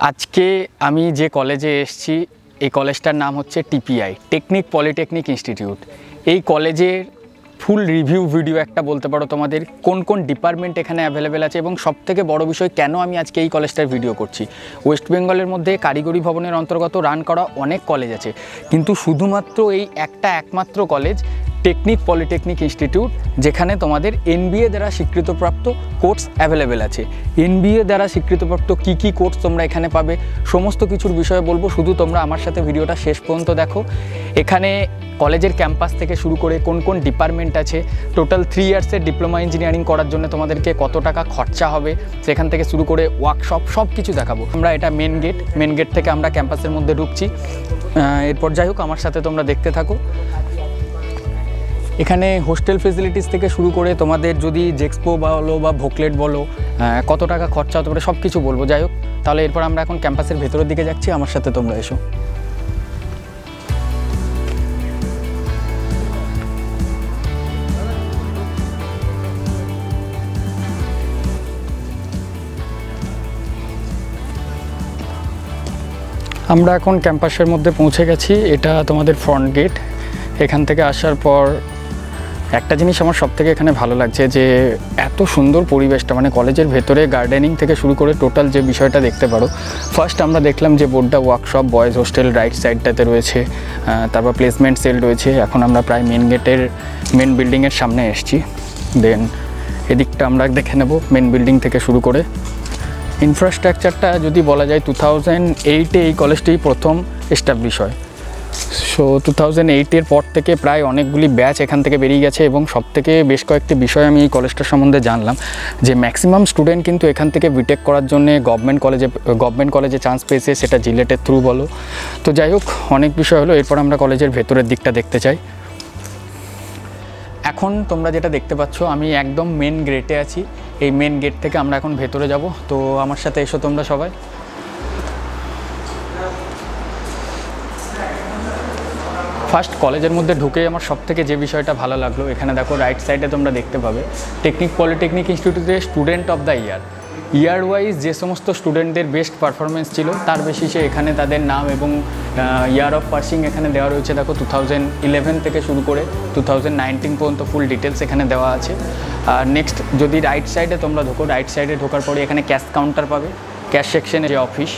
আজকে আমি যে কলেজে এসেছি, এই কলেজটার নাম হচ্ছে টিপিআই টেকনিক পলিটেকনিক ইনস্টিটিউট এই কলেজের ফুল রিভিউ ভিডিও একটা বলতে পারো তোমাদের, কোন কোন ডিপার্টমেন্ট এখানে অ্যাভেলেবেল আছে এবং সব থেকে বড় বিষয় কেন আমি আজকে এই কলেজটার ভিডিও করছি। ওয়েস্ট বেঙ্গলের মধ্যে কারিগরি ভবনের অন্তর্গত রান করা অনেক কলেজ আছে, কিন্তু শুধুমাত্র এই একটা একমাত্র কলেজ টেকনিক পলিটেকনিক ইনস্টিটিউট যেখানে তোমাদের এনবিএ দ্বারা স্বীকৃতপ্রাপ্ত কোর্স অ্যাভেলেবেল আছে। এনবিএ দ্বারা স্বীকৃতপ্রাপ্ত কী কী কোর্স তোমরা এখানে পাবে, সমস্ত কিছুর বিষয়ে বলব, শুধু তোমরা আমার সাথে ভিডিওটা শেষ পর্যন্ত দেখো। এখানে কলেজের ক্যাম্পাস থেকে শুরু করে কোন কোন ডিপার্টমেন্ট আছে। টোটাল থ্রি ইয়ার্সের ডিপ্লোমা ইঞ্জিনিয়ারিং করার জন্য তোমাদেরকে কত টাকা খরচা হবে, সেখান থেকে শুরু করে ওয়ার্কশপ সব কিছু দেখাবো। আমরা এটা মেন গেট মেন গেট থেকে আমরা ক্যাম্পাসের মধ্যে ঢুকছি। এরপর যাই হোক, আমার সাথে তোমরা দেখতে থাকো। এখানে হোস্টেল ফেসিলিটিস থেকে শুরু করে তোমাদের যদি জেক্সপো বলো বা ভোকলেট বলো কত টাকা খরচা হতে পারে সব কিছু বলব। যাই হোক, তাহলে এরপর আমরা এখন ক্যাম্পাসের ভেতরের দিকে যাচ্ছি। আমার সাথে তোমরা এসো। আমরা এখন ক্যাম্পাসের মধ্যে পৌঁছে গেছি। এটা তোমাদের ফ্রন্ট গেট এখান থেকে আসার পর একটা জিনিস আমার সব থেকে এখানে ভালো লাগছে যে, এত সুন্দর পরিবেশটা মানে কলেজের ভেতরে গার্ডেনিং থেকে শুরু করে টোটাল যে বিষয়টা দেখতে পারো। ফার্স্ট আমরা দেখলাম যে বোর্ডটা ওয়ার্কশপ বয়েজ হোস্টেল রাইট সাইডটাতে রয়েছে তারপর প্লেসমেন্ট সেল রয়েছে। এখন আমরা প্রায় মেন গেটের মেন বিল্ডিংয়ের সামনে এসেছি। দেন এদিকটা আমরা দেখে নেব মেন বিল্ডিং থেকে শুরু করে। ইনফ্রাস্ট্রাকচারটা যদি বলা যায় টু থাউজেন্ড এইটে এই কলেজটি প্রথম এস্টাবলিশ হয়। সো টু থাউজেন্ড এইটের পর থেকে প্রায় অনেকগুলি ব্যাচ এখান থেকে বেরিয়ে গেছে এবং সব থেকে বেশ কয়েকটি বিষয় আমি এই কলেজটার সম্বন্ধে জানলাম। যে ম্যাক্সিমাম স্টুডেন্ট কিন্তু এখান থেকে বিটেক করার জন্য গভর্নমেন্ট কলেজে গভর্নমেন্ট কলেজে চান্স পেয়েছে, সেটা জিলেটের থ্রু বলো। তো যাই হোক, অনেক বিষয় হলো, এরপর আমরা কলেজের ভেতরের দিকটা দেখতে চাই। এখন তোমরা যেটা দেখতে পাচ্ছ, আমি একদম মেন গেটে আছি। এই মেন গেট থেকে আমরা এখন ভেতরে যাব। তো আমার সাথে এসো তোমরা সবাই। ফার্স্ট কলেজের মধ্যে ঢুকে আমার সব থেকে যে বিষয়টা ভালো লাগল, এখানে দেখো রাইট সাইডে তোমরা দেখতে পাবে। টেকনিক পলিটেকনিক ইনস্টিটিউটে student of the year year wise যে সমস্ত স্টুডেন্টদের বেস্ট পারফরমেন্স ছিল, তার বেসিসে এখানে তাদের নাম এবং ইয়ার অফ পার্সিং এখানে দেওয়া রয়েছে। দেখো টু থাউজেন্ড ইলেভেন থেকে শুরু করে টু থাউজেন্ড পর্যন্ত ফুল ডিটেলস এখানে দেওয়া আছে। আর নেক্সট যদি রাইট সাইডে তোমরা ঢোকো রাইট সাইডে ঢোকার পরে এখানে ক্যাশ কাউন্টার পাবে। ক্যাশ সেকশনে যে অফিস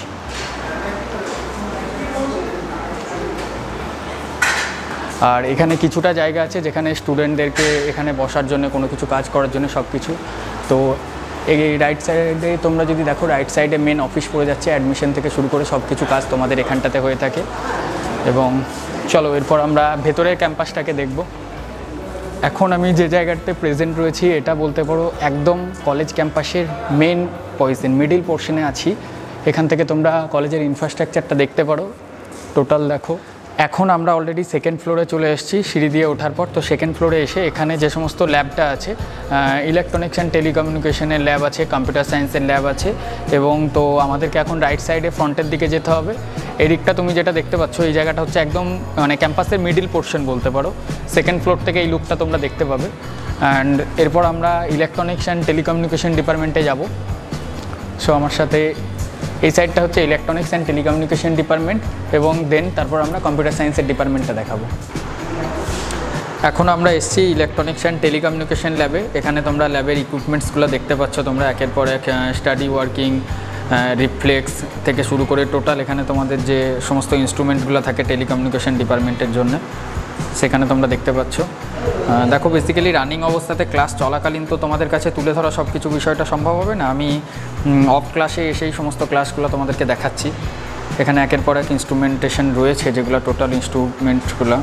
আর এখানে কিছুটা জায়গা আছে যেখানে স্টুডেন্টদেরকে এখানে বসার জন্য, কোনো কিছু কাজ করার জন্য সব কিছু তো এই রাইট সাইডে তোমরা যদি দেখো রাইট সাইডে মেন অফিস পড়ে যাচ্ছে অ্যাডমিশন থেকে শুরু করে সব কিছু কাজ তোমাদের এখানটাতে হয়ে থাকে। এবং চলো, এরপর আমরা ভেতরের ক্যাম্পাসটাকে দেখব। এখন আমি যে জায়গাটাতে প্রেজেন্ট রয়েছি, এটা বলতে পারো একদম কলেজ ক্যাম্পাসের মেন পজিশন মিডিল পোর্শনে আছি। এখান থেকে তোমরা কলেজের ইনফ্রাস্ট্রাকচারটা দেখতে পারো। টোটাল দেখো। এখন আমরা অলরেডি সেকেন্ড ফ্লোরে চলে এসেছি, সিঁড়ি দিয়ে ওঠার পর। তো সেকেন্ড ফ্লোরে এসে এখানে যে সমস্ত ল্যাবটা আছে ইলেকট্রনিক্স অ্যান্ড টেলিকমিউনিকেশনের ল্যাব আছে কম্পিউটার সায়েন্সের ল্যাব আছে, এবং তো আমাদেরকে এখন রাইট সাইডে ফ্রন্টের দিকে যেতে হবে। এদিকটা তুমি যেটা দেখতে পাচ্ছ, এই জায়গাটা হচ্ছে একদম মানে ক্যাম্পাসের মিডিল পোর্শন বলতে পারো। সেকেন্ড ফ্লোর থেকে এই লুকটা তোমরা দেখতে পাবে। অ্যান্ড এরপর আমরা ইলেকট্রনিক্স অ্যান্ড টেলিকমিউনিকেশন ডিপার্টমেন্টে যাব। সো আমার সাথে এই সাইডটা হচ্ছে ইলেকট্রনিক্স অ্যান্ড টেলিকমিউনিকেশন ডিপার্টমেন্ট এবং দেন তারপর আমরা কম্পিউটার সায়েন্সের ডিপার্টমেন্টটা দেখাবো। এখন আমরা এসেছি ইলেকট্রনিক্স অ্যান্ড টেলিকমিউনিকেশন ল্যাবে এখানে তোমরা ল্যাবের ইকুইপমেন্টসগুলো দেখতে পাচ্ছ। তোমরা একের পর এক স্টাডি ওয়ার্কিং রিফ্লেক্স থেকে শুরু করে টোটাল এখানে তোমাদের যে সমস্ত ইনস্ট্রুমেন্টগুলো থাকে টেলিকমিউনিকেশন ডিপার্টমেন্টের জন্য। সেখানে তোমরা দেখতে পাচ্ছ। দেখো বেসিক্যালি রানিং অবস্থাতে ক্লাস চলাকালীন তো তোমাদের কাছে তুলে ধরা সব কিছু বিষয়টা সম্ভব হবে না। আমি অফ ক্লাসে এসেই সমস্ত ক্লাসগুলো তোমাদেরকে দেখাচ্ছি। এখানে একের পর এক ইনস্ট্রুমেন্টেশন রয়েছে, যেগুলো টোটাল ইনস্ট্রুমেন্টসগুলো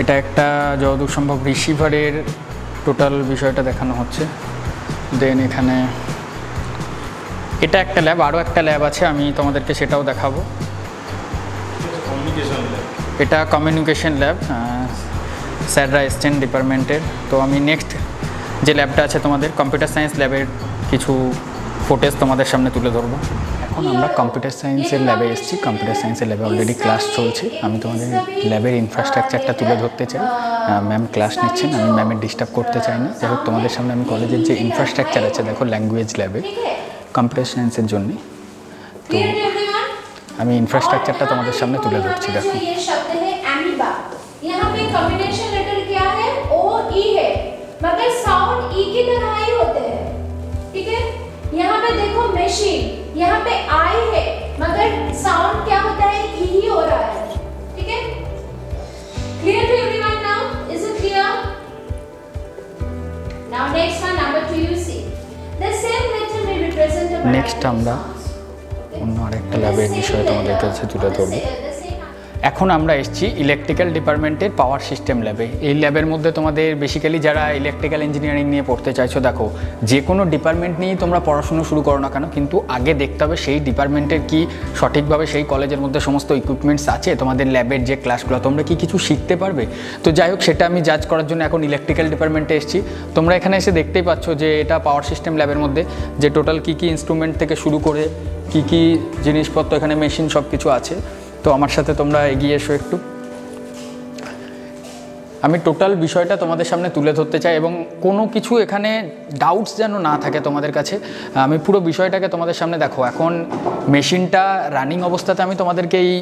এটা একটা যতদূর সম্ভব রিসিভারের টোটাল বিষয়টা দেখানো হচ্ছে। দেন এখানে এটা একটা ল্যাব আরও একটা ল্যাব আছে আমি তোমাদেরকে সেটাও দেখাবো। এটা কমিউনিকেশন ল্যাব স্যাররা এসছেন ডিপার্টমেন্টের তো আমি নেক্সট যে ল্যাবটা আছে তোমাদের কম্পিউটার সায়েন্স ল্যাবের কিছু ফুটেজ তোমাদের সামনে তুলে ধরবো। এখন আমরা কম্পিউটার সায়েন্সের ল্যাবে এসেছি। কম্পিউটার সায়েন্সের ল্যাবে অলরেডি ক্লাস চলছে। আমি তোমাদের ল্যাবের ইনফ্রাস্ট্রাকচারটা তুলে ধরতে চাই। ম্যাম ক্লাস নিচ্ছেন আমি ম্যামের ডিস্টার্ব করতে চাই না। যাই হোক তোমাদের সামনে আমি কলেজের যে ইনফ্রাস্ট্রাকচার আছে দেখো ল্যাঙ্গুয়েজ ল্যাবে কম্পিউটার সায়েন্সের জন্যে তো Clear to everyone? আমি ইনফ্রাস্ট্রাকচারটা তোমাদের সামনে তুলে ধরছি দেখো देखो ये शब्द है एमीबा यहाँ पे कॉम्बिनेशन लेटर क्या है ओ ई है मगर साउंड ई की तरह ही होते हैं ठीक है यहाँ पे देखो मशीन यहाँ पे आई है मगर साउंड क्या होता है ई ही हो रहा है ठीक है clear to everyone now is it clear now next one number 2 you Next আমরা অন্য আরেকটা ল্যাবের বিষয়ে তোমাদের কাছে তুলে ধরবো। এখন আমরা এসেছি ইলেকট্রিক্যাল ডিপার্টমেন্টের পাওয়ার সিস্টেম ল্যাবে এই ল্যাবের মধ্যে তোমাদের বেসিক্যালি যারা ইলেকট্রিক্যাল ইঞ্জিনিয়ারিং নিয়ে পড়তে চাইছো, দেখো, যে কোনো ডিপার্টমেন্ট নিয়েই তোমরা পড়াশুনো শুরু করো না কেন, কিন্তু আগে দেখতে হবে সেই ডিপার্টমেন্টের কি সঠিকভাবে সেই কলেজের মধ্যে সমস্ত ইকুইপমেন্টস আছে, তোমাদের ল্যাবের যে ক্লাসগুলো তোমরা কি কিছু শিখতে পারবে? তো যাই হোক, সেটা আমি জাজ করার জন্য এখন ইলেকট্রিক্যাল ডিপার্টমেন্টে এসেছি। তোমরা এখানে এসে দেখতেই পাচ্ছ যে এটা পাওয়ার সিস্টেম ল্যাবের মধ্যে, যে টোটাল কী কী ইনস্ট্রুমেন্ট থেকে শুরু করে কী কী জিনিসপত্র এখানে মেশিন সব কিছু আছে। তো আমার সাথে তোমরা এগিয়ে এসো একটু। আমি টোটাল বিষয়টা তোমাদের সামনে তুলে ধরতে চাই এবং কোনো কিছু এখানে ডাউটস যেন না থাকে তোমাদের কাছে, আমি পুরো বিষয়টাকে তোমাদের সামনে দেখো। এখন মেশিনটা রানিং অবস্থাতে আমি তোমাদেরকে এই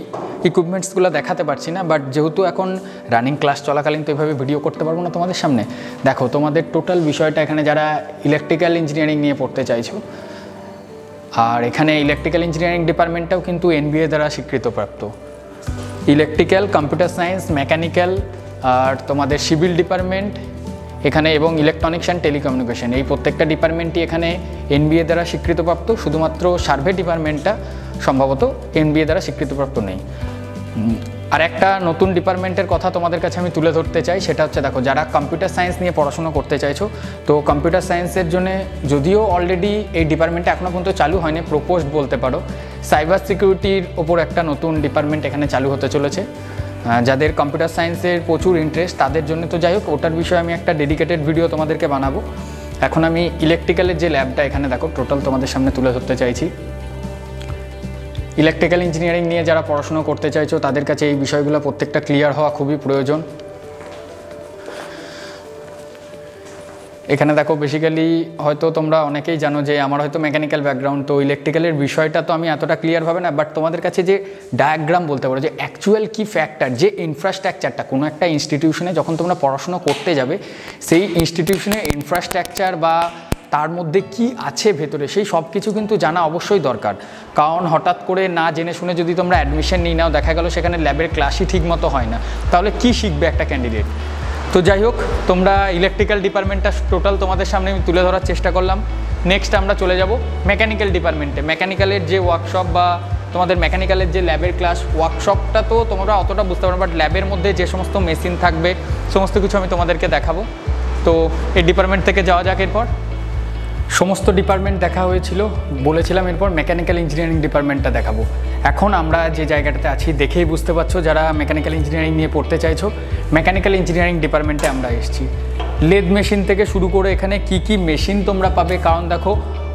ইকুইপমেন্টসগুলো দেখাতে পারছি না বাট যেহেতু এখন রানিং ক্লাস চলাকালীন তো এভাবে ভিডিও করতে পারব না তোমাদের সামনে। দেখো, তোমাদের টোটাল বিষয়টা এখানে যারা ইলেকট্রিক্যাল ইঞ্জিনিয়ারিং নিয়ে পড়তে চাইছো আর এখানে ইলেকট্রিক্যাল ইঞ্জিনিয়ারিং ডিপার্টমেন্টটাও কিন্তু এনবিএ দ্বারা স্বীকৃতপ্রাপ্ত ইলেকট্রিক্যাল কম্পিউটার সায়েন্স মেকানিক্যাল আর তোমাদের সিভিল ডিপার্টমেন্ট এখানে এবং ইলেকট্রনিক্স অ্যান্ড টেলিকমিউনিকেশন এই প্রত্যেকটা ডিপার্টমেন্টই এখানে এনবিএ দ্বারা স্বীকৃতপ্রাপ্ত শুধুমাত্র সার্ভে ডিপার্টমেন্টটা সম্ভবত এনবিএ দ্বারা স্বীকৃতপ্রাপ্ত নেই। আর একটা নতুন ডিপার্টমেন্টের কথা তোমাদের কাছে আমি তুলে ধরতে চাই, সেটা হচ্ছে দেখো, যারা কম্পিউটার সায়েন্স নিয়ে পড়াশোনা করতে চাইছো, তো কম্পিউটার সায়েন্সের জন্য যদিও অলরেডি এই ডিপার্টমেন্টটা এখনও পর্যন্ত চালু হয়নি প্রপোজড বলতে পারো সাইবার সিকিউরিটির ওপর একটা নতুন ডিপার্টমেন্ট এখানে চালু হতে চলেছে। যাদের কম্পিউটার সায়েন্সের প্রচুর ইন্টারেস্ট তাদের জন্য তো যাই হোক, ওটার বিষয়ে আমি একটা ডেডিকেটেড ভিডিও তোমাদেরকে বানাবো। এখন আমি ইলেকট্রিক্যালের যে ল্যাবটা এখানে দেখো টোটাল তোমাদের সামনে তুলে ধরতে চাইছি। ইলেকট্রিক্যাল ইঞ্জিনিয়ারিং নিয়ে যারা পড়াশোনা করতে চাইছো, তাদের কাছে এই বিষয়গুলো প্রত্যেকটা ক্লিয়ার হওয়া খুবই প্রয়োজন। এখানে দেখো বেসিক্যালি হয়তো তোমরা অনেকেই জানো যে আমার হয়তো মেকানিক্যাল ব্যাকগ্রাউন্ড তো ইলেকট্রিক্যালের বিষয়টা তো আমি এতটা ক্লিয়ার হবে না বাট তোমাদের কাছে যে ডায়াগ্রাম বলতে পারো, যে অ্যাকচুয়াল কি ফ্যাক্টর যে ইনফ্রাস্ট্রাকচারটা কোনো একটা ইনস্টিটিউশনে যখন তোমরা পড়াশুনো করতে যাবে, সেই ইনস্টিটিউশনের ইনফ্রাস্ট্রাকচার বা তার মধ্যে কি আছে ভেতরে? সেই সব কিছু কিন্তু জানা অবশ্যই দরকার। কারণ হঠাৎ করে না জেনে শুনে যদি তোমরা অ্যাডমিশন নিয়ে নাও, দেখা গেল সেখানে ল্যাবের ক্লাসই ঠিক মতো হয় না। তাহলে কি শিখবে একটা ক্যান্ডিডেট তো যাই হোক, তোমরা ইলেকট্রিক্যাল ডিপার্টমেন্টটা টোটাল তোমাদের সামনে আমি তুলে ধরার চেষ্টা করলাম। নেক্সট আমরা চলে যাব মেকানিক্যাল ডিপার্টমেন্টে মেকানিক্যালের যে ওয়ার্কশপ বা তোমাদের মেকানিক্যালের যে ল্যাবের ক্লাস ওয়ার্কশপটা তো তোমরা অতটা বুঝতে পারো বাট ল্যাবের মধ্যে যে সমস্ত মেশিন থাকবে, সমস্ত কিছু আমি তোমাদেরকে দেখাবো। তো এই ডিপার্টমেন্ট থেকে যাওয়া যাক এরপর। সমস্ত ডিপার্টমেন্ট দেখা হয়েছিল। বলেছিলাম এরপর মেকানিক্যাল ইঞ্জিনিয়ারিং ডিপার্টমেন্টটা দেখাবো। এখন আমরা যে জায়গাটাতে আছি, দেখেই বুঝতে পারছ যারা মেকানিক্যাল ইঞ্জিনিয়ারিং নিয়ে পড়তে চাইছো মেকানিক্যাল ইঞ্জিনিয়ারিং ডিপার্টমেন্টে আমরা এসেছি। লেদ মেশিন থেকে শুরু করে এখানে কি কি মেশিন তোমরা পাবে? কারণ দেখো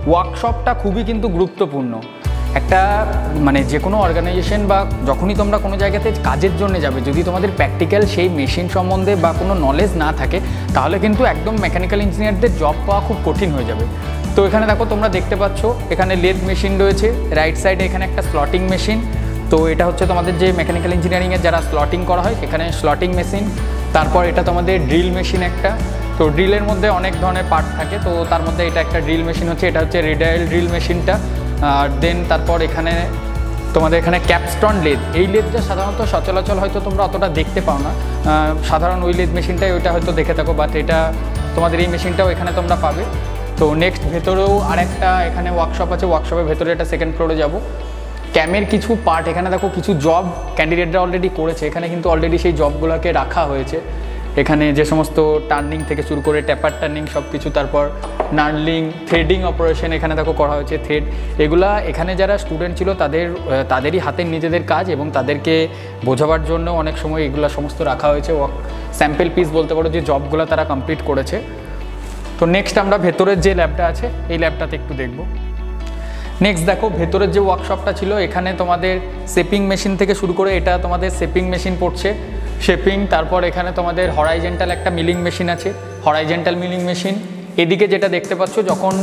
ওয়ার্কশপটা খুবই কিন্তু গুরুত্বপূর্ণ। একটা মানে যে কোনো অর্গানাইজেশন বা যখনই তোমরা কোনো জায়গাতে কাজের জন্য যাবে, যদি তোমাদের প্র্যাকটিক্যাল সেই মেশিন সম্বন্ধে বা কোনো নলেজ না থাকে, তাহলে কিন্তু একদম মেকানিক্যাল ইঞ্জিনিয়ারদের জব পাওয়া খুব কঠিন হয়ে যাবে। তো এখানে দেখো তোমরা দেখতে পাচ্ছ, এখানে লেদ মেশিন রয়েছে রাইট সাইডে এখানে একটা স্লটিং মেশিন তো এটা হচ্ছে তোমাদের যে মেকানিক্যাল ইঞ্জিনিয়ারিংয়ের যারা স্লটিং করা হয়, এখানে স্লটিং মেশিন তারপর এটা তোমাদের ড্রিল মেশিন একটা। তো ড্রিলের মধ্যে অনেক ধরনের পার্ট থাকে। তো তার মধ্যে এটা একটা ড্রিল মেশিন হচ্ছে, এটা হচ্ছে রেডাইল ড্রিল মেশিনটা আর দেন তারপর এখানে তোমাদের এখানে ক্যাপস্টন লেদ এই লেদটা সাধারণত সচলাচল হয়তো তোমরা অতটা দেখতে পাও না। সাধারণ ওই লেদ মেশিনটাই ওইটা হয়তো দেখে থাকো বাট এটা তোমাদের এই মেশিনটাও এখানে তোমরা পাবে। তো নেক্সট ভেতরেও আরেকটা এখানে ওয়ার্কশপ আছে ওয়ার্কশপের ভেতরে এটা সেকেন্ড ফ্লোরে যাব। ক্যামের কিছু পার্ট এখানে দেখো কিছু জব ক্যান্ডিডেটরা অলরেডি করেছে। এখানে কিন্তু অলরেডি সেই জবগুলোকে রাখা হয়েছে। এখানে যে সমস্ত টার্নিং থেকে শুরু করে ট্যাপার টার্নিং সব কিছু তারপর নার্লিং থ্রেডিং অপারেশন এখানে দেখো করা হয়েছে থ্রেড এগুলা এখানে যারা স্টুডেন্ট ছিল, তাদের তাদেরই হাতের নিজেদের কাজ এবং তাদেরকে বোঝাবার জন্য অনেক সময় এগুলা সমস্ত রাখা হয়েছে। স্যাম্পেল পিস বলতে পারো যে জবগুলো তারা কমপ্লিট করেছে। তো নেক্সট আমরা ভেতরের যে ল্যাবটা আছে, এই ল্যাবটাতে একটু দেখব। নেক্সট দেখো, ভেতরের যে ওয়ার্কশপটা ছিল, এখানে তোমাদের শেপিং মেশিন থেকে শুরু করে এটা তোমাদের শেপিং মেশিন পড়ছে। শেপিং তারপর এখানে তোমাদের হরাইজেন্টাল একটা মিলিং মেশিন আছে হরাইজেন্টাল মিলিং মেশিন এদিকে যেটা দেখতে পাচ্ছ, যখন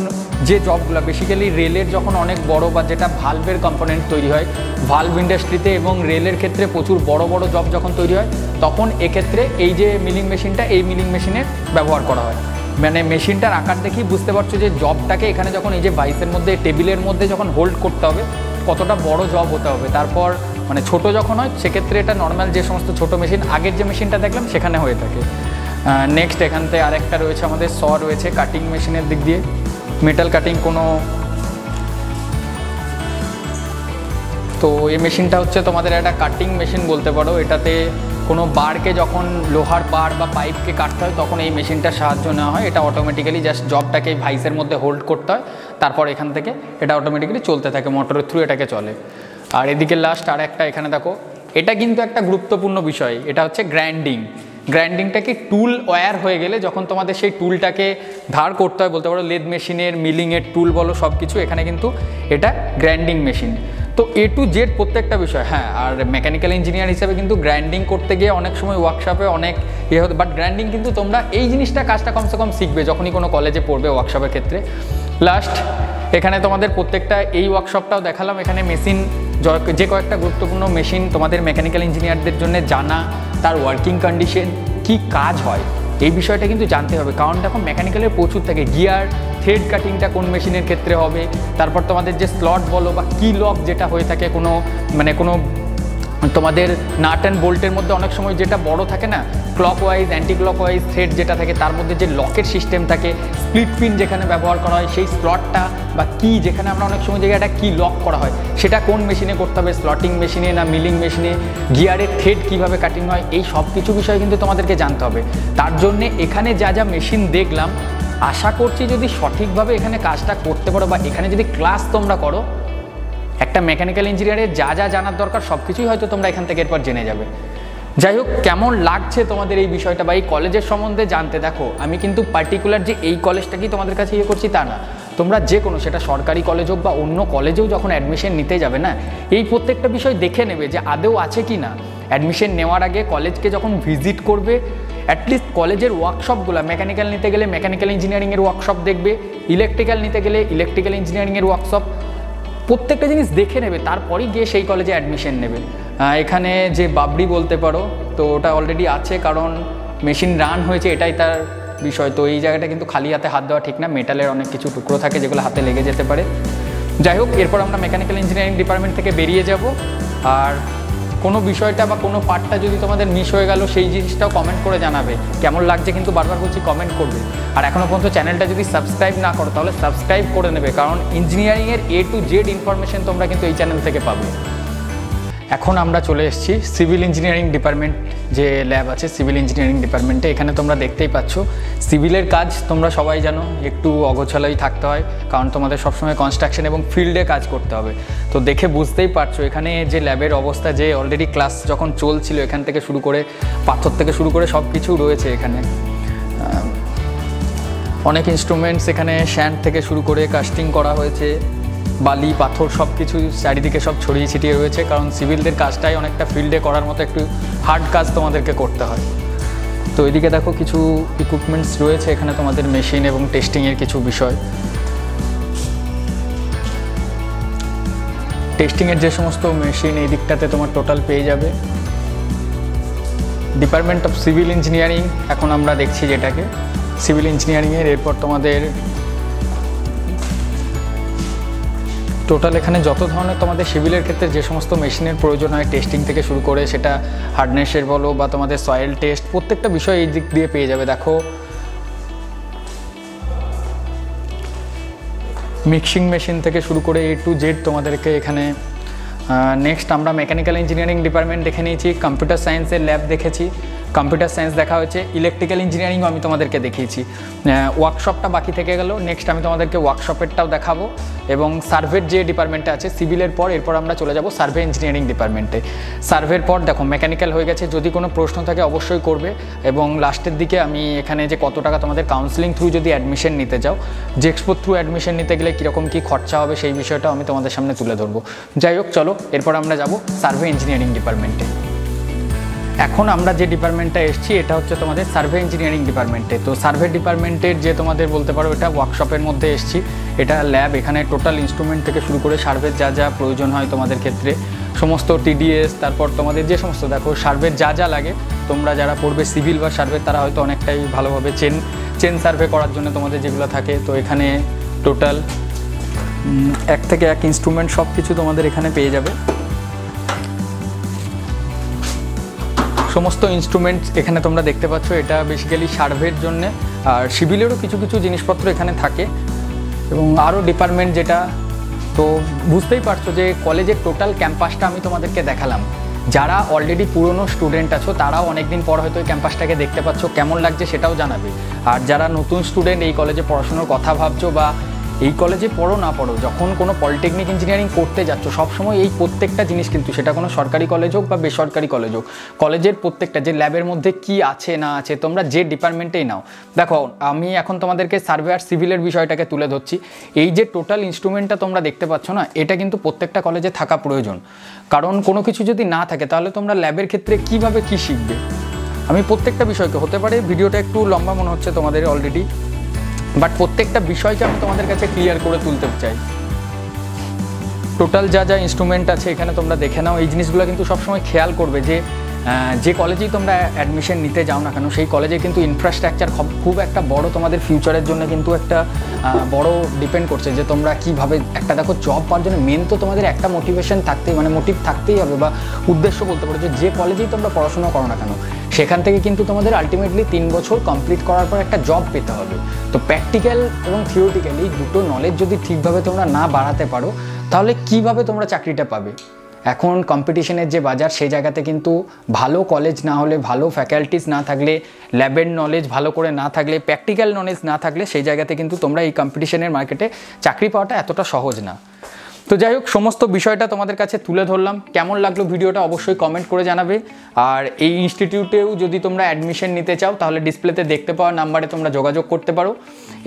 যে জবগুলো বেসিক্যালি রেলের যখন অনেক বড় বা যেটা ভালভের কম্পোনেন্ট তৈরি হয় ভালভ ইন্ডাস্ট্রিতে এবং রেলের ক্ষেত্রে প্রচুর বড় বড় জব যখন তৈরি হয়, তখন এক্ষেত্রে এই যে মিলিং মেশিনটা এই মিলিং মেশিনের ব্যবহার করা হয়। মানে মেশিনটার আকার দেখেই বুঝতে পারছ যে জবটাকে এখানে যখন এই যে বাইসের মধ্যে টেবিলের মধ্যে যখন হোল্ড করতে হবে, কতটা বড় জব হতে হবে। তারপর মানে ছোট যখন হয়, সেক্ষেত্রে এটা নর্মাল যে সমস্ত ছোট মেশিন আগের যে মেশিনটা দেখলাম, সেখানে হয়ে থাকে। নেক্সট এখান থেকে আরেকটা রয়েছে আমাদের স রয়েছে কাটিং মেশিনের দিক দিয়ে। মেটাল কাটিং কোনো তো এই মেশিনটা হচ্ছে তোমাদের একটা কাটিং মেশিন বলতে পারো। এটাতে কোনো বারকে যখন লোহার বার বা পাইপকে কাটতে হয়, তখন এই মেশিনটার সাহায্য নেওয়া হয়। এটা অটোমেটিক্যালি জাস্ট জবটাকে ভাইসের মধ্যে হোল্ড করতে হয়। তারপর এখান থেকে এটা অটোমেটিক্যালি চলতে থাকে মোটরের থ্রু এটাকে চলে। আর এদিকে লাস্ট আর একটা এখানে দেখো, এটা কিন্তু একটা গুরুত্বপূর্ণ বিষয়। এটা হচ্ছে গ্র্যান্ডিং গ্র্যান্ডিংটা কি টুল ওয়্যার হয়ে গেলে যখন তোমাদের সেই টুলটাকে ধার করতে হয়, বলতে পারো লেদ মেশিনের মিলিংয়ের টুল বলো সব কিছু এখানে কিন্তু এটা গ্র্যান্ডিং মেশিন তো এ টু জেড প্রত্যেকটা বিষয় হ্যাঁ আর মেকানিক্যাল ইঞ্জিনিয়ার হিসেবে কিন্তু গ্র্যান্ডিং করতে গিয়ে অনেক সময় ওয়ার্কশপে অনেক ইয়ে হতো বাট গ্র্যান্ডিং কিন্তু তোমরা এই জিনিসটা কাজটা কমসে কম শিখবে যখনই কোনো কলেজে পড়বে ওয়ার্কশপের ক্ষেত্রে। লাস্ট এখানে তোমাদের প্রত্যেকটা এই ওয়ার্কশপটাও দেখালাম, এখানে মেশিন যে কয়েকটা গুরুত্বপূর্ণ মেশিন তোমাদের মেকানিক্যাল ইঞ্জিনিয়ারদের জন্য জানা, তার ওয়ার্কিং কন্ডিশন কি কাজ হয়। এই বিষয়টা কিন্তু জানতে হবে। কারণ দেখো মেকানিক্যালের প্রচুর থাকে। গিয়ার থ্রেড কাটিংটা কোন মেশিনের ক্ষেত্রে হবে? তারপর তোমাদের যে স্লট বলো বা কি লক যেটা হয়ে থাকে কোনো মানে কোনো তোমাদের নাট অ্যান্ড বোল্টের মধ্যে অনেক সময় যেটা বড় থাকে না clockwise anti clock wise thread যেটা থাকে, তার মধ্যে যে লকের সিস্টেম থাকে স্প্লিট পিন যেখানে ব্যবহার করা হয়, সেই স্লটটা বা কি, যেখানে আমরা অনেক সময় জায়গায় একটা কি লক করা হয়, সেটা কোন মেশিনে করতে হবে স্লটিং মেশিনে না মিলিং মেশিনে গিয়ারের থ্রেড কীভাবে কাটিং হয়, এই সব কিছু বিষয় কিন্তু তোমাদেরকে জানতে হবে। তার জন্যে এখানে যা যা মেশিন দেখলাম, আশা করছি যদি সঠিকভাবে এখানে কাজটা করতে পারো বা এখানে যদি ক্লাস তোমরা করো, একটা মেকানিক্যাল ইঞ্জিনিয়ারের যা যা জানার দরকার সব কিছুই হয়তো তোমরা এখান থেকে এরপর জেনে যাবে। যাই হোক, কেমন লাগছে তোমাদের এই বিষয়টা বা এই কলেজের সম্বন্ধে জানতে, দেখো, আমি কিন্তু পার্টিকুলার যে এই কলেজটা কি তোমাদের কাছে ইয়ে করছি তা না। তোমরা যে কোনো, সেটা সরকারি কলেজ হোক বা অন্য কলেজেও যখন অ্যাডমিশন নিতে যাবে, না? এই প্রত্যেকটা বিষয় দেখে নেবে যে আদেও আছে কি না। অ্যাডমিশন নেওয়ার আগে কলেজকে যখন ভিজিট করবে অ্যাটলিস্ট কলেজের ওয়ার্কশপগুলো মেকানিক্যাল নিতে গেলে মেকানিক্যাল ইঞ্জিনিয়ারিংয়ের ওয়ার্কশপ দেখবে ইলেকট্রিক্যাল নিতে গেলে ইলেকট্রিক্যাল ইঞ্জিনিয়ারিংয়ের ওয়ার্কশপ প্রত্যেকটা জিনিস দেখে নেবে, তারপরেই গিয়ে সেই কলেজে অ্যাডমিশন নেবে। এখানে যে বাবরি বলতে পারো, তো ওটা অলরেডি আছে, কারণ মেশিন রান হয়েছে, এটাই তার বিষয়। তো এই জায়গাটা কিন্তু খালি হাতে হাত দেওয়া ঠিক না, মেটালের অনেক কিছু টুকরো থাকে যেগুলো হাতে লেগে যেতে পারে। যাই হোক, এরপর আমরা মেকানিক্যাল ইঞ্জিনিয়ারিং ডিপার্টমেন্ট থেকে বেরিয়ে যাব। আর কোনো বিষয়টা বা কোনো পার্টটা যদি তোমাদের মিস হয়ে গেল, সেই জিনিসটাও কমেন্ট করে জানাবে। কেমন লাগছে কিন্তু বারবার বলছি কমেন্ট করবে। আর এখনও পর্যন্ত চ্যানেলটা যদি সাবস্ক্রাইব না করো, তাহলে সাবস্ক্রাইব করে নেবে। কারণ ইঞ্জিনিয়ারিংয়ের এ টু জেড ইনফরমেশন তোমরা কিন্তু এই চ্যানেল থেকে পাবে। এখন আমরা চলে এসেছি সিভিল ইঞ্জিনিয়ারিং ডিপার্টমেন্ট যে ল্যাব আছে সিভিল ইঞ্জিনিয়ারিং ডিপার্টমেন্টে। এখানে তোমরা দেখতেই পাচ্ছ, সিভিলের কাজ তোমরা সবাই জানো, একটু অগোছালাই থাকতে হয়, কারণ তোমাদের সবসময় কনস্ট্রাকশন এবং ফিল্ডে কাজ করতে হবে। তো দেখে বুঝতেই পারছ, এখানে যে ল্যাবের অবস্থা, যে অলরেডি ক্লাস যখন চলছিল, এখান থেকে শুরু করে পাথর থেকে শুরু করে সব কিছু রয়েছে এখানে। অনেক ইনস্ট্রুমেন্টস এখানে শ্যান্ড থেকে শুরু করে কাস্টিং করা হয়েছে। বালি, পাথর সব কিছু চারিদিকে সব ছড়িয়ে ছিটিয়ে রয়েছে। কারণ সিভিলদের কাজটাই অনেকটা ফিল্ডে করার মতো একটু হার্ড কাজ তোমাদেরকে করতে হয়। তো এদিকে দেখো কিছু ইকুইপমেন্টস রয়েছে, এখানে তোমাদের মেশিন এবং টেস্টিংয়ের কিছু বিষয়। টেস্টিংয়ের যে সমস্ত মেশিন এই দিকটাতে তোমার টোটাল পেয়ে যাবে। ডিপার্টমেন্ট অফ সিভিল ইঞ্জিনিয়ারিং এখন আমরা দেখছি যেটাকে। সিভিল ইঞ্জিনিয়ারিংয়ের এরপর তোমাদের টোটাল এখানে যত ধরনের তোমাদের সিভিলের ক্ষেত্রে যে সমস্ত মেশিনের প্রয়োজন হয় টেস্টিং থেকে শুরু করে সেটা হার্ডনেসের বলো বা তোমাদের সয়েল টেস্ট প্রত্যেকটা বিষয় এই দিক দিয়ে পেয়ে যাবে। দেখো মিক্সিং মেশিন থেকে শুরু করে এ টু জেড তোমাদেরকে এখানে নেক্সট আমরা মেকানিক্যাল ইঞ্জিনিয়ারিং ডিপার্টমেন্ট দেখে নিয়েছি কম্পিউটার সায়েন্সের ল্যাব দেখেছি। কম্পিউটার সায়েন্স দেখা হয়েছে ইলেকট্রিক্যাল ইঞ্জিনিয়ারিংও আমি তোমাদেরকে দেখিয়েছি। ওয়ার্কশপটা বাকি থেকে গেল নেক্সট আমি তোমাদেরকে ওয়ার্কশপেরটাও দেখাবো। এবং সার্ভের যে ডিপার্টমেন্টে আছে সিভিলের পর এরপর আমরা চলে যাব সার্ভে ইঞ্জিনিয়ারিং ডিপার্টমেন্টে সার্ভের পর দেখো মেকানিক্যাল হয়ে গেছে, যদি কোনো প্রশ্ন থাকে অবশ্যই করবে। এবং লাস্টের দিকে আমি এখানে যে কত টাকা তোমাদের কাউন্সিলিং থ্রু যদি অ্যাডমিশন নিতে যাও এক্সপো থ্রু অ্যাডমিশন নিতে গেলে কীরকম কী খরচা হবে সেই বিষয়টাও আমি তোমাদের সামনে তুলে ধরবো। যাই হোক, চলো এরপর আমরা যাব সার্ভে ইঞ্জিনিয়ারিং ডিপার্টমেন্টে এখন আমরা যে ডিপার্টমেন্টটা এসেছি, এটা হচ্ছে তোমাদের সার্ভে ইঞ্জিনিয়ারিং ডিপার্টমেন্টে তো সার্ভে ডিপার্টমেন্টের যে তোমাদের বলতে পারো, এটা ওয়ার্কশপের মধ্যে এসেছি। এটা ল্যাব এখানে টোটাল ইনস্ট্রুমেন্ট থেকে শুরু করে সার্ভের যা যা প্রয়োজন হয় তোমাদের ক্ষেত্রে। সমস্ত টিডিএস তারপর তোমাদের যে সমস্ত, দেখো সার্ভের যা যা লাগে, তোমরা যারা পড়বে সিভিল বা সার্ভে তারা হয়তো অনেকটাই ভালোভাবে চেন চেন সার্ভে করার জন্য তোমাদের যেগুলো থাকে। তো এখানে টোটাল এক থেকে এক ইনস্ট্রুমেন্ট সব কিছু তোমাদের এখানে পেয়ে যাবে। সমস্ত ইনস্ট্রুমেন্ট এখানে তোমরা দেখতে পাচ্ছ, এটা বেসিক্যালি সার্ভের জন্য। আর সিভিলেরও কিছু কিছু জিনিসপত্র এখানে থাকে। এবং আরও ডিপার্টমেন্ট যেটা, তো বুঝতেই পারছ যে কলেজের টোটাল ক্যাম্পাসটা আমি তোমাদেরকে দেখালাম। যারা অলরেডি পুরনো স্টুডেন্ট আছো, তারাও অনেকদিন পর হয়তো এই ক্যাম্পাসটাকে দেখতে পাচ্ছ, কেমন লাগছে সেটাও জানাবে। আর যারা নতুন স্টুডেন্ট এই কলেজে পড়াশোনার কথা ভাবছ বা এই কলেজে পড়ো, না পড়ো, যখন কোনো পলিটেকনিক ইঞ্জিনিয়ারিং করতে যাচ্ছ, সবসময় এই প্রত্যেকটা জিনিস কিন্তু সেটা কোনো সরকারি কলেজ হোক বা বেসরকারি কলেজ হোক, কলেজের প্রত্যেকটা যে ল্যাবের মধ্যে কি আছে, না আছে, তোমরা যে ডিপার্টমেন্টেই নাও। দেখো, আমি এখন তোমাদেরকে সার্ভে আর সিভিলের বিষয়টাকে তুলে ধরছি। এই যে টোটাল ইনস্ট্রুমেন্টটা তোমরা দেখতে পাচ্ছ না, এটা কিন্তু প্রত্যেকটা কলেজে থাকা প্রয়োজন। কারণ কোনো কিছু যদি না থাকে, তাহলে তোমরা ল্যাবের ক্ষেত্রে কীভাবে কি শিখবে? আমি প্রত্যেকটা বিষয়কে, হতে পারে ভিডিওটা একটু লম্বা মনে হচ্ছে তোমাদের অলরেডি বাট প্রত্যেকটা বিষয়কে আমি তোমাদের কাছে ক্লিয়ার করে তুলতে চাই। টোটাল যা যা ইনস্ট্রুমেন্ট আছে এখানে তোমরা দেখে নাও। এই জিনিসগুলো কিন্তু সবসময় খেয়াল করবে যে যে কলেজেই তোমরা অ্যাডমিশন নিতে যাও না কেন, সেই কলেজে কিন্তু ইনফ্রাস্ট্রাকচার খুব একটা বড় তোমাদের ফিউচারের জন্য কিন্তু একটা বড় ডিপেন্ড করছে যে তোমরা কীভাবে একটা দেখো জব পাওয়ার জন্য মেন তো তোমাদের একটা মোটিভেশন থাকতেই মানে মোটিভ থাকতেই হবে বা উদ্দেশ্য বলতে পারো যে যে কলেজেই তোমরা পড়াশোনা করো না কেন। সেখান থেকে কিন্তু তোমাদের আলটিমেটলি তিন বছর কমপ্লিট করার পর একটা জব পেতে হবে। তো প্র্যাকটিক্যাল এবং থিওরিটিক্যাল দুটো নলেজ যদি ঠিকভাবে তোমরা না বাড়াতে পারো, তাহলে কীভাবে তোমরা চাকরিটা পাবে? এখন কম্পিটিশনের যে বাজার সেই জায়গাতে কিন্তু ভালো কলেজ না হলে, ভালো ফ্যাকাল্টিস না থাকলে ল্যাবের নলেজ ভালো করে না থাকলে প্র্যাকটিক্যাল নলেজ না থাকলে, সেই জায়গাতে কিন্তু তোমরা এই কম্পিটিশনের মার্কেটে চাকরি পাওয়াটা এতটা সহজ না। তো যাই হোক, সমস্ত বিষয়টা তোমাদের কাছে তুলে ধরলাম। কেমন লাগল ভিডিওটা অবশ্যই কমেন্ট করে জানাবে। আর এই ইনস্টিটিউটেও যদি তোমরা অ্যাডমিশন নিতে চাও, তাহলে ডিসপ্লেতে দেখতে পাওয়া নাম্বারে তোমরা যোগাযোগ করতে পারো।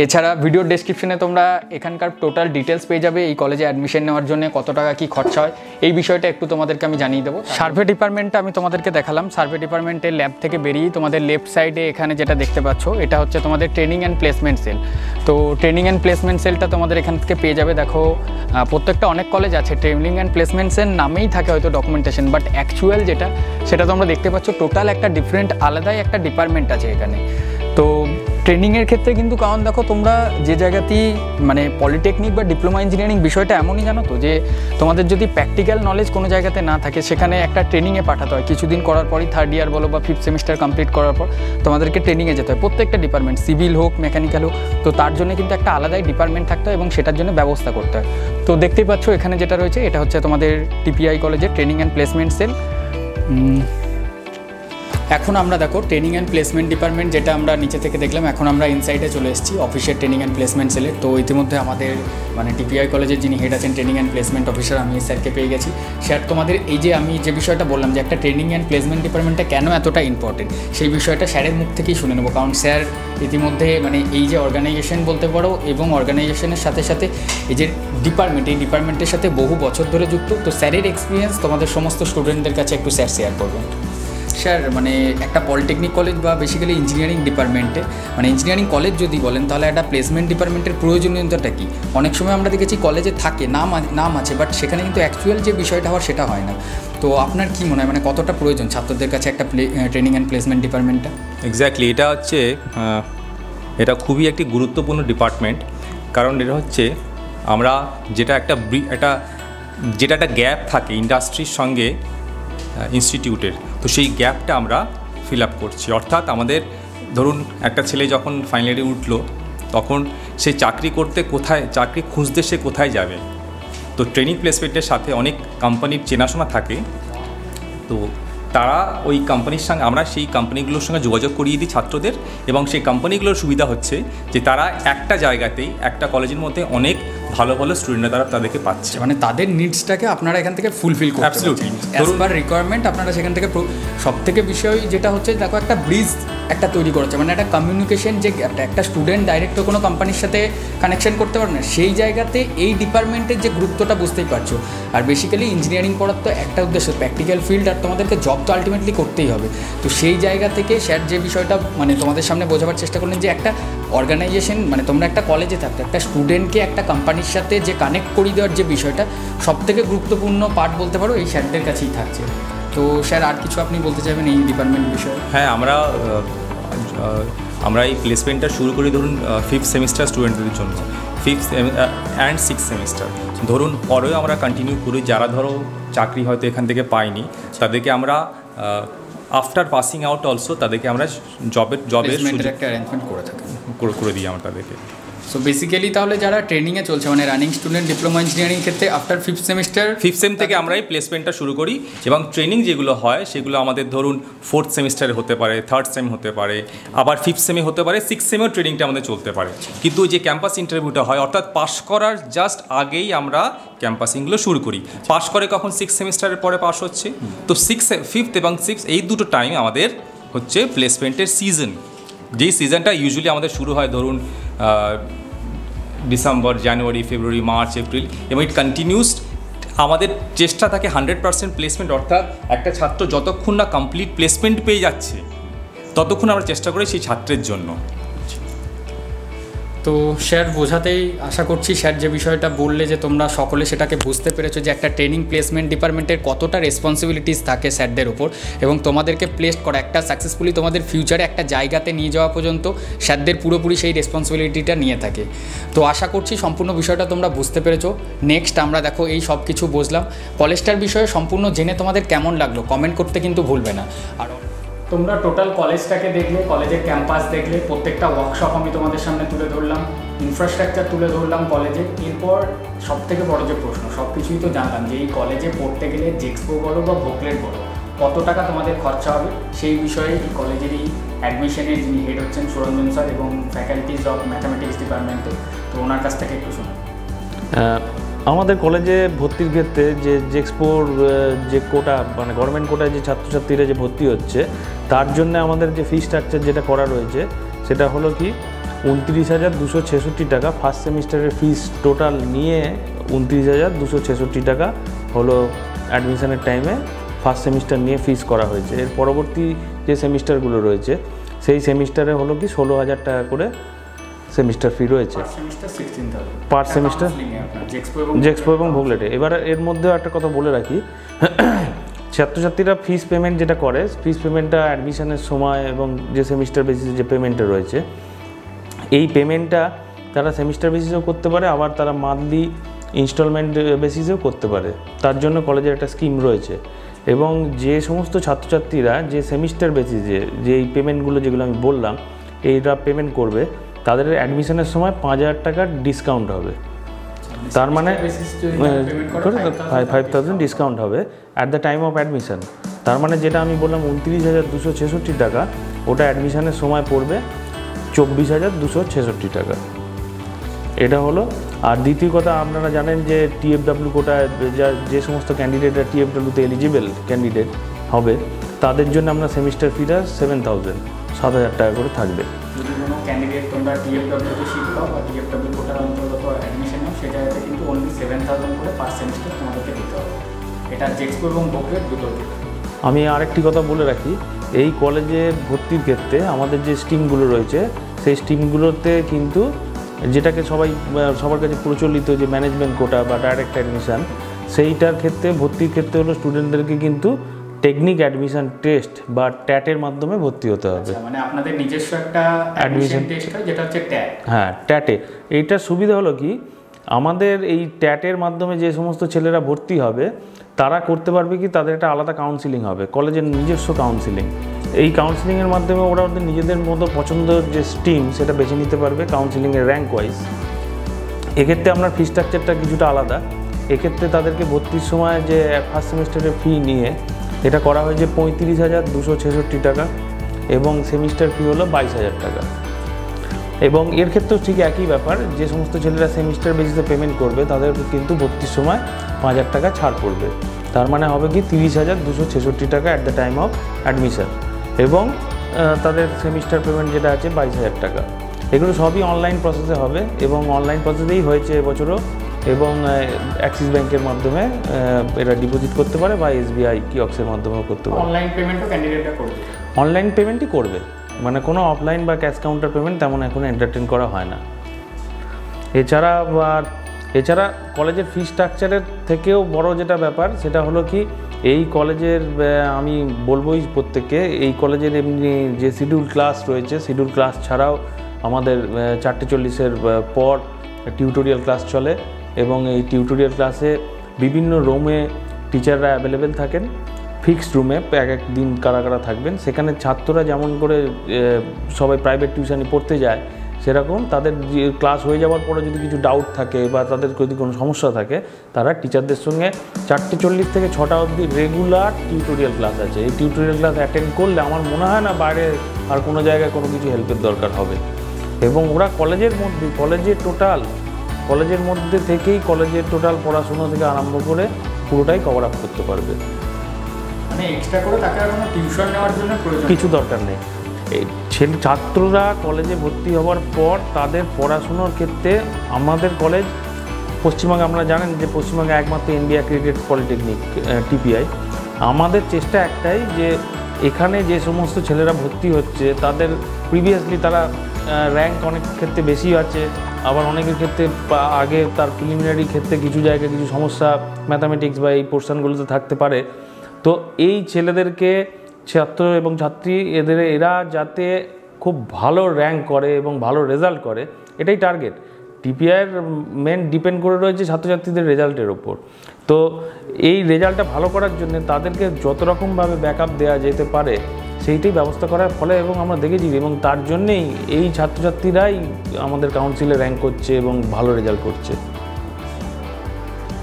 এছাড়া ভিডিওর ডেসক্রিপশনে তোমরা এখানকার টোটাল ডিটেলস পেয়ে যাবে, এই কলেজে অ্যাডমিশন নেওয়ার জন্য কত টাকা কি খরচা হয়, এই বিষয়টা একটু তোমাদেরকে আমি জানিয়ে দেবো। সার্ভে ডিপার্টমেন্টটা আমি তোমাদেরকে দেখালাম। সার্ভে ডিপার্টমেন্টের ল্যাব থেকে বেরিয়ে তোমাদের লেফট সাইডে এখানে যেটা দেখতে পাচ্ছ, এটা হচ্ছে তোমাদের ট্রেনিং অ্যান্ড প্লেসমেন্ট সেল তো ট্রেনিং অ্যান্ড প্লেসমেন্ট সেলটা তোমাদের এখান থেকে পেয়ে যাবে। দেখো প্রত্যেকটা অনেক কলেজ আছে ট্রেনিং অ্যান্ড প্লেসমেন্টসের নামেই থাকে হয়তো ডকুমেন্টেশন বাট অ্যাকচুয়াল যেটা, সেটা তোমরা দেখতে পাচ্ছ টোটাল একটা ডিফারেন্ট আলাদাই একটা ডিপার্টমেন্ট আছে এখানে। তো ট্রেনিংয়ের ক্ষেত্রে কিন্তু কারণ দেখো তোমরা যে জায়গাতেই মানে পলিটেকনিক বা ডিপ্লোমা ইঞ্জিনিয়ারিং বিষয়টা এমনই জানো তো যে তোমাদের যদি প্র্যাকটিক্যাল নলেজ কোনো জায়গাতে না থাকে, সেখানে একটা ট্রেনিংয়ে পাঠাতে হয়। কিছুদিন করার পরই থার্ড ইয়ার বলো বা ফিফথ সেমিস্টার কমপ্লিট করার পর তোমাদেরকে ট্রেনিংয়ে যেতে হয়। প্রত্যেকটা ডিপার্টমেন্ট সিভিল হোক মেকানিক্যাল হোক, তো তার জন্য কিন্তু একটা আলাদাই ডিপার্টমেন্ট থাকতে হয় এবং সেটার জন্য ব্যবস্থা করতে হয়। তো দেখতেই পাচ্ছ এখানে যেটা রয়েছে, এটা হচ্ছে তোমাদের টিপিআই কলেজের ট্রেনিং অ্যান্ড প্লেসমেন্ট সেল এখন আমরা দেখো ট্রেনিং অ্যান্ড প্লেসমেন্ট ডিপার্টমেন্ট যেটা আমরা নিচে থেকে দেখলাম, এখন আমরা ইনসাইডে চলে এসেছি অফিসের ট্রেনিং অ্যান্ড প্লেসমেন্ট সেলের তো ইতিমধ্যে আমাদের মানে টিপিআই কলেজের যিনি হেড আছেন ট্রেনিং অ্যান্ড প্লেসমেন্ট অফিসার আমি স্যারকে পেয়ে গেছি। স্যার, তোমাদের এই যে আমি যে বিষয়টা বললাম যে একটা ট্রেনিং অ্যান্ড প্লেসমেন্ট ডিপার্টমেন্টটা কেন এতটা ইম্পর্টেন্ট সেই বিষয়টা স্যারের মুখ থেকেই শুনে নেব। কারণ স্যার ইতিমধ্যে মানে এই যে অর্গানাইজেশন বলতে পারো এবং অর্গানাইজেশনের সাথে সাথে এই যে ডিপার্টমেন্ট এই ডিপার্টমেন্টের সাথে বহু বছর ধরে যুক্ত। তো স্যারের এক্সপিরিয়েন্স তোমাদের সমস্ত স্টুডেন্টদের কাছে একটু স্যার শেয়ার করবেন। স্যার মানে একটা পলিটেকনিক কলেজ বা বেসিক্যালি ইঞ্জিনিয়ারিং ডিপার্টমেন্টে মানে ইঞ্জিনিয়ারিং কলেজ যদি বলেন, তাহলে একটা প্লেসমেন্ট ডিপার্টমেন্টের প্রয়োজনীয়তাটা কী? অনেক সময় আমরা দেখেছি কলেজে থাকে, নাম নাম আছে বাট সেখানে কিন্তু অ্যাকচুয়াল যে বিষয়টা হওয়ার সেটা হয় না। তো আপনার কি মনে হয়? মানে কতটা প্রয়োজন ছাত্রদের কাছে একটা ট্রেনিং অ্যান্ড প্লেসমেন্ট ডিপার্টমেন্টটা এক্স্যাক্টলি এটা হচ্ছে এটা খুবই একটি গুরুত্বপূর্ণ ডিপার্টমেন্ট কারণ এটা হচ্ছে, আমরা যেটা একটা একটা, যেটা একটা গ্যাপ থাকে ইন্ডাস্ট্রির সঙ্গে ইনস্টিটিউটের তো সেই গ্যাপটা আমরা ফিল আপ করছি। অর্থাৎ আমাদের ধরুন একটা ছেলে যখন ফাইনালি উঠল, তখন সে চাকরি করতে কোথায়, চাকরি খুঁজতে সে কোথায় যাবে? তো ট্রেনিং প্লেসমেন্টের সাথে অনেক কোম্পানির চেনাশোনা থাকে। তো তারা ওই কোম্পানির সঙ্গে, আমরা সেই কোম্পানিগুলোর সঙ্গে যোগাযোগ করিয়ে দিই ছাত্রদের এবং সেই কোম্পানিগুলোর সুবিধা হচ্ছে যে তারা একটা জায়গাতেই, একটা কলেজের মধ্যে অনেক ভালো ভালো স্টুডেন্টরা তারা তাদেরকে পাচ্ছে। মানে তাদের নিডসটাকে আপনারা এখান থেকে ফুলফিল করতে. ধরুন- রিকোয়ারমেন্ট আপনারা সেখান থেকে সব থেকে বিষয় যেটা হচ্ছে দেখো একটা ব্রিজ একটা তৈরি করেছে। মানে একটা কমিউনিকেশন যে একটা স্টুডেন্ট ডাইরেক্ট তো কোনো কোম্পানির সাথে কানেকশন করতে পারে না। সেই জায়গাতে এই ডিপার্টমেন্টের যে গুরুত্বটা বুঝতেই পারছ। আর বেসিক্যালি ইঞ্জিনিয়ারিং পড়ার তো একটা উদ্দেশ্য প্র্যাকটিক্যাল ফিল্ড আর তোমাদেরকে জব তো আলটিমেটলি করতেই হবে। তো সেই জায়গা থেকে স্যার যে বিষয়টা মানে তোমাদের সামনে বোঝাবার চেষ্টা করলেন যে একটা অর্গানাইজেশন মানে তোমরা একটা কলেজে থাকতে একটা স্টুডেন্টকে একটা কোম্পানির সাথে যে কানেক্ট করিয়ে দেওয়ার যে বিষয়টা সব থেকে গুরুত্বপূর্ণ পার্ট বলতে পারো এই স্যারদের কাছেই থাকছে। তো স্যার আর কিছু আপনি বলতে চাইবেন এই ডিপার্টমেন্ট বিষয়ে? হ্যাঁ আমরা আমরা এই প্লেসমেন্টটা শুরু করি ধরুন ফিফথ সেমিস্টার স্টুডেন্টদের জন্য। ফিফথ অ্যান্ড সিক্স সেমিস্টার ধরুন পরেও আমরা কন্টিনিউ করি যারা ধরো চাকরি হয়তো এখান থেকে পাইনি তাদেরকে আমরা আফটার পাসিং আউট অলসো তাদেরকে আমরা জবের জবের করে করে করে দিই আমরা তাদেরকে। সো বেসিক্যালি তাহলে যারা ট্রেনিংয়ে চলছে মানে রানিং স্টুডেন্ট ডিপ্লোমা ইঞ্জিনিয়ারিং ক্ষেত্রে after fifth semester fifth sem থেকে আমরা এই প্লেসমেন্টটা শুরু করি এবং ট্রেনিং যেগুলো হয় সেগুলো আমাদের ধরুন ফোর্থ সেমিস্টারে হতে পারে থার্ড সেম হতে পারে আবার ফিফথ সেমে হতে পারে সিক্স সেমেও ট্রেনিংটা আমাদের চলতে পারে। কিন্তু যে ক্যাম্পাস ইন্টারভিউটা হয় অর্থাৎ পাশ করার জাস্ট আগেই আমরা ক্যাম্পাসিংগুলো শুরু করি। পাশ করে কখন সিক্স সেমিস্টারের পরে পাস হচ্ছে? তো সিক্স ফিফথ এবং সিক্স এই দুটো টাইম আমাদের হচ্ছে প্লেসমেন্টের সিজন যেই সিজনটা ইউজুয়ালি আমাদের শুরু হয় ধরুন December January February March April এবং ইট কন্টিনিউস আমাদের চেষ্টা থাকে হান্ড্রেড পার্সেন্ট প্লেসমেন্ট অর্থাৎ একটা ছাত্র যতক্ষণ না কমপ্লিট প্লেসমেন্ট পেয়ে যাচ্ছে, ততক্ষণ আমরা চেষ্টা করি সেই ছাত্রের জন্য। তো স্যার, বোঝাতেই আশা করছি স্যার যে বিষয়টা বললে যে তোমরা সকলে সেটাকে বুঝতে পেরেছ যে একটা ট্রেনিং প্লেসমেন্ট ডিপার্টমেন্টের কতটা রেসপন্সিবিলিটিস থাকে স্যারদের উপর এবং তোমাদেরকে প্লেস করা, একটা সাকসেসফুলি তোমাদের ফিউচারে একটা জায়গাতে নিয়ে যাওয়া পর্যন্ত স্যারদের পুরোপুরি সেই রেসপন্সিবিলিটিটা নিয়ে থাকে। তো আশা করছি সম্পূর্ণ বিষয়টা তোমরা বুঝতে পেরেছ। নেক্সট আমরা দেখো এই সব কিছু বুঝলাম। কলেজটার বিষয়ে সম্পূর্ণ জেনে তোমাদের কেমন লাগল? কমেন্ট করতে কিন্তু ভুলবে না। আর তোমরা টোটাল কলেজটাকে দেখলে কলেজের ক্যাম্পাস দেখলে, প্রত্যেকটা ওয়ার্কশপ আমি তোমাদের সামনে তুলে ধরলাম ইনফ্রাস্ট্রাকচার তুলে ধরলাম কলেজে এরপর সব থেকে বড় যে প্রশ্ন সব কিছুই তো জানলাম যে এই কলেজে পড়তে গেলে জেক্সপো বলো বা ভোকলেট বলো, কত টাকা তোমাদের খরচা হবে? সেই বিষয়ে এই কলেজেরই অ্যাডমিশনের যিনি হেড হচ্ছেন সুরঞ্জন স্যার এবং ফ্যাকাল্টিজ অফ ম্যাথামেটিক্স ডিপার্টমেন্টে তো ওনার কাছ থেকে একটু শুনুন। আমাদের কলেজে ভর্তির ক্ষেত্রে যে জেক্সপোর যে কোটা মানে গভর্নমেন্ট কোটায় যে ছাত্রছাত্রীরা যে ভর্তি হচ্ছে, তার জন্য আমাদের যে ফি স্ট্রাকচার যেটা করা রয়েছে, সেটা হলো কি, উনত্রিশ হাজার দুশো ছেষট্টি টাকা ফার্স্ট সেমিস্টারের ফিস টোটাল নিয়ে উনত্রিশ হাজার দুশো ছেষট্টি টাকা হলো অ্যাডমিশনের টাইমে ফার্স্ট সেমিস্টার নিয়ে ফিস করা হয়েছে। এর পরবর্তী যে সেমিস্টারগুলো রয়েছে, সেই সেমিস্টারে হলো কি ষোলো হাজার টাকা করে সেমিস্টার ফি রয়েছে। পার সেমিস্টার জেক্সপো এবং ভোগলেটে এবার এর মধ্যেও একটা কথা বলে রাখি। ছাত্রছাত্রীরা ফিস পেমেন্ট যেটা করে ফিস পেমেন্টটা অ্যাডমিশনের সময় এবং যে সেমিস্টার বেসিসে যে পেমেন্টটা রয়েছে এই পেমেন্টটা তারা সেমিস্টার বেসিসেও করতে পারে আবার তারা মান্থলি ইনস্টলমেন্ট বেসিসেও করতে পারে। তার জন্য কলেজের একটা স্কিম রয়েছে। এবং যে সমস্ত ছাত্রছাত্রীরা যে সেমিস্টার বেসিসে যে এই পেমেন্টগুলো যেগুলো আমি বললাম এইটা পেমেন্ট করবে তাদের অ্যাডমিশনের সময় পাঁচ হাজার টাকার ডিসকাউন্ট হবে। তার মানে ফাইভ থাউজেন্ড ডিসকাউন্ট হবে at the time of admission তার মানে যেটা আমি বললাম উনত্রিশ হাজার দুশো ছেষট্টি টাকা ওটা অ্যাডমিশনের সময় পড়বে চব্বিশ হাজার দুশো ছেষট্টি টাকা। এটা হলো আর দ্বিতীয় কথা আপনারা জানেন যে টিএফডাব্লিউ কোটায় যা যে সমস্ত ক্যান্ডিডেটরা টিএফডাব্লিউতে এলিজিবল ক্যান্ডিডেট হবে তাদের জন্য আমরা সেমিস্টার ফিটা সেভেন থাউজেন্ড সাত হাজার টাকা করে থাকবে। ক্যান্ডিডেট তোমরা টিএফডব্লিউতে সিট পাও বা টিএফডব্লিউ কোটার অন্তর্গত অ্যাডমিশন নাও সে জায়গাতে কিন্তু অনলি সেভেন থাউজেন্ড করে পার সেমিস্টার তোমাদেরকে দিতে হবে। এটা জেক্সপো এবং ভোকলেট দুটো আমি আরেকটি কথা বলে রাখি, এই কলেজে ভর্তির ক্ষেত্রে আমাদের যে স্ট্রিমগুলো রয়েছে, সেই স্ট্রিমগুলোতে কিন্তু যেটাকে সবাই, সবার কাছে প্রচলিত যে ম্যানেজমেন্ট কোটা বা ডাইরেক্ট অ্যাডমিশন সেইটার ক্ষেত্রে ভর্তির ক্ষেত্রে হলো স্টুডেন্টদেরকে কিন্তু টেকনিক অ্যাডমিশন টেস্ট বা ট্যাটের মাধ্যমে ভর্তি হতে হবে। আচ্ছা, মানে আপনাদের নিজস্ব একটা অ্যাডমিশন টেস্ট হয় যেটা হচ্ছে ট্যাগ হ্যাঁ ট্যাটে এইটার সুবিধা হলো কি? আমাদের এই ট্যাটের মাধ্যমে যে সমস্ত ছেলেরা ভর্তি হবে তারা করতে পারবে কি? তাদের একটা আলাদা কাউন্সিলিং হবে কলেজের নিজস্ব কাউন্সিলিং এই কাউন্সিলিংয়ের মাধ্যমে ওরা ওদের নিজেদের মতো পছন্দের যে স্ট্রিম সেটা বেছে নিতে পারবে কাউন্সিলিংয়ের র্যাঙ্ক ওয়াইজ এক্ষেত্রে আপনার ফি স্ট্রাকচারটা কিছুটা আলাদা। এক্ষেত্রে তাদেরকে ভর্তির সময় যে ফার্স্ট সেমিস্টারের ফি নিয়ে এটা করা হয়েছে পঁয়ত্রিশ হাজার দুশো ছেষট্টি টাকা এবং সেমিস্টার ফি হলো বাইশ হাজার টাকা। এবং এর ক্ষেত্রেও ঠিক একই ব্যাপার, যে সমস্ত ছেলেরা সেমিস্টার বেসিসে পেমেন্ট করবে, তাদের কিন্তু ভর্তির সময় পাঁচ হাজার টাকা ছাড় পড়বে। তার মানে হবে কি তিরিশ হাজার দুশো ছেষট্টি টাকা at the time of admission এবং তাদের সেমিস্টার পেমেন্ট যেটা আছে বাইশ হাজার টাকা। এগুলো সবই অনলাইন প্রসেসে হবে এবং অনলাইন প্রসেসেই হয়েছে এবছরও এবং অ্যাক্সিস ব্যাংকের মাধ্যমে এরা ডিপোজিট করতে পারে বা এসবিআই কিয়ক্সের মাধ্যমেও করতে পারে। অনলাইন পেমেন্টও ক্যান্ডিডেটরা করবে। অনলাইন পেমেন্টই করবে। মানে কোনো অফলাইন বা ক্যাশ কাউন্টার পেমেন্ট তেমন এখন এন্টারটেন করা হয় না। এছাড়া আর এছাড়া কলেজের ফি স্ট্রাকচারের থেকেও বড় যেটা ব্যাপার সেটা হলো কি এই কলেজের আমি বলবোই প্রত্যেককে এই কলেজের এমনি যে শিডিউল ক্লাস রয়েছে শিডিউল ক্লাস ছাড়াও আমাদের চারটে চল্লিশের পর টিউটোরিয়াল ক্লাস চলে। এবং এই টিউটোরিয়াল ক্লাসে বিভিন্ন রুমে টিচাররা অ্যাভেলেবেল থাকেন ফিক্সড রুমে এক এক দিন কারা কারা থাকবেন। সেখানে ছাত্ররা যেমন করে সবাই প্রাইভেট টিউশনে পড়তে যায়, সেরকম তাদের যে ক্লাস হয়ে যাওয়ার পরে যদি কিছু ডাউট থাকে বা তাদের যদি কোনো সমস্যা থাকে, তারা টিচারদের সঙ্গে চারটে চল্লিশ থেকে ছটা অবধি রেগুলার টিউটোরিয়াল ক্লাস আছে। এই টিউটোরিয়াল ক্লাস অ্যাটেন্ড করলে আমার মনে হয় না বাইরে আর কোনো জায়গায় কোনো কিছু হেল্পের দরকার হবে। এবং ওরা কলেজের মধ্যে কলেজে টোটাল কলেজের মধ্যে থেকেই কলেজের টোটাল পড়াশুনো থেকে আরম্ভ করে পুরোটাই কভার আপ করতে পারবে। মানে এক্সট্রা করে তাকে আর কোনো টিউশন নেওয়ার জন্য প্রয়োজন কিছু দরকার নেই। এই ছেলে ছাত্ররা কলেজে ভর্তি হওয়ার পর তাদের পড়াশুনোর ক্ষেত্রে আমাদের কলেজ পশ্চিমবঙ্গে আমরা জানেন যে পশ্চিমবঙ্গে একমাত্র ইন্ডিয়া ক্রিকেট পলিটেকনিক টিপিআই আমাদের চেষ্টা একটাই যে এখানে যে সমস্ত ছেলেরা ভর্তি হচ্ছে তাদের প্রিভিয়াসলি তারা র্যাঙ্ক অনেক ক্ষেত্রে বেশি আছে। আবার অনেকের ক্ষেত্রে আগে তার প্রিলিমিনারি ক্ষেত্রে কিছু জায়গায় কিছু সমস্যা ম্যাথামেটিক্স বা এই পোর্শনগুলোতে থাকতে পারে। তো এই ছেলেদেরকে ছাত্র এবং ছাত্রী এদের, এরা যাতে খুব ভালো র্যাঙ্ক করে এবং ভালো রেজাল্ট করে, এটাই টার্গেট টিপিআইয়ের মেন ডিপেন্ড করে রয়েছে ছাত্রছাত্রীদের রেজাল্টের ওপর তো এই রেজাল্টটা ভালো করার জন্য তাদেরকে যত রকমভাবে ব্যাকআপ দেওয়া যেতে পারে সেইটাই ব্যবস্থা করার ফলে এবং আমরা দেখেছি এবং তার জন্যেই এই ছাত্রছাত্রীরাই আমাদের কাউন্সিলে র্যাঙ্ক করছে এবং ভালো রেজাল্ট করছে।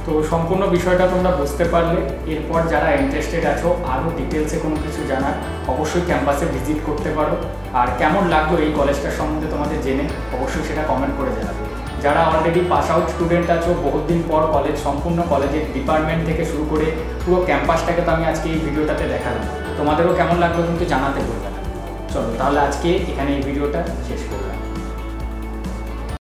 তো সম্পূর্ণ বিষয়টা তোমরা বুঝতে পারলে। এরপর যারা ইন্টারেস্টেড আছো আরও ডিটেলসে কোনো কিছু জানার, অবশ্যই ক্যাম্পাসে ভিজিট করতে পারো। আর কেমন লাগল এই কলেজটার সম্বন্ধে তোমাদের জেনে, অবশ্যই সেটা কমেন্ট করে জানাবে। যারা অলরেডি পাস আউট স্টুডেন্ট আছো বহুদিন পর কলেজ সম্পূর্ণ কলেজের ডিপার্টমেন্ট থেকে শুরু করে পুরো ক্যাম্পাসটাকে তো আমি আজকে এই ভিডিওটাতে দেখালাম। তোমাদেরও কেমন লাগল কিন্তু জানাতে বলবে না। চলো তাহলে আজকে এখানে এই ভিডিওটা শেষ করলাম